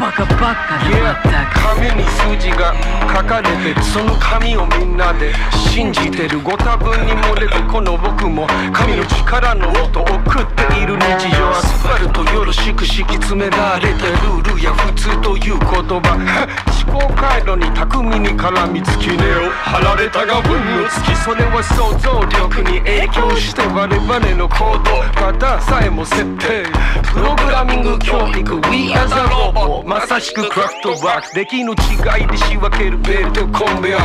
バカバカで Yeah 紙に数字が書かれてその紙をみんなで信じてるご多分に漏れるこの僕も神の力のもと送っている日常アスファルトよろしく敷き詰められたルールや普通という言葉。思考回路に巧みに絡みつき根を張られたが運のつきそれは想像力に影響して我々の行動。パターンさえも設定。プログラミング教育。We as a r o しくクラフトワーク。出来の違いで仕分けるベルトコンベア